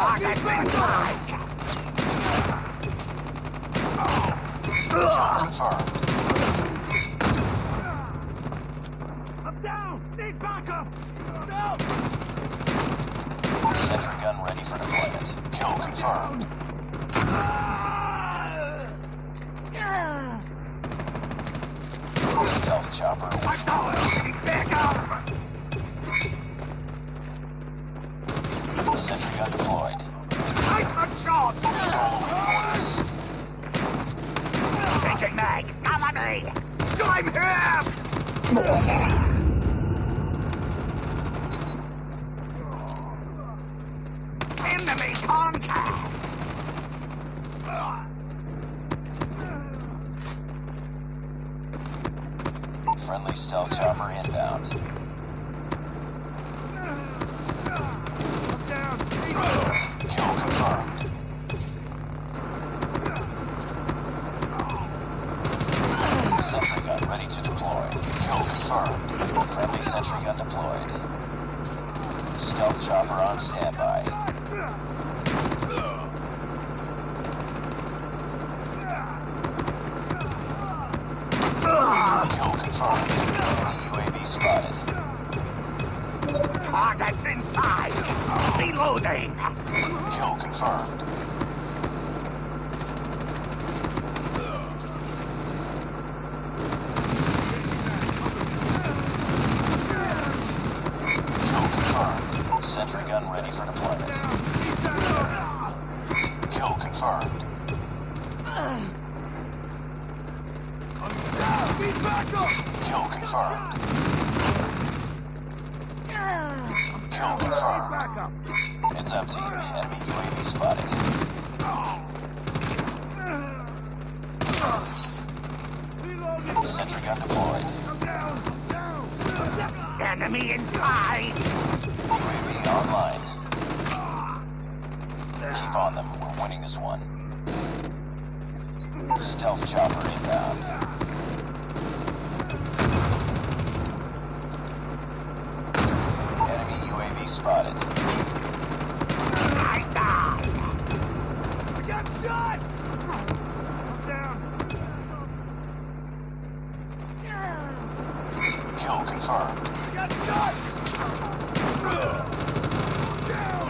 Confirmed. I'm down! Need backup! Sentry gun ready for deployment. Kill confirmed. Stealth chopper Sentry deployed. Hyper shot! Changing mag! Cover me! I'm here! Enemy contact! Friendly stealth chopper inbound. Deployed. Stealth chopper on standby. Kill confirmed. UAV spotted. Target's inside! Reloading! Kill confirmed. Kill confirmed. Sentry gun ready for deployment. Kill confirmed. Kill confirmed. Kill confirmed. Heads up team. Enemy UAV spotted. Sentry gun deployed. Enemy inside! Online. Keep on them. We're winning this one. Stealth chopper inbound. Enemy UAV spotted. I died! Kill confirmed. Enemy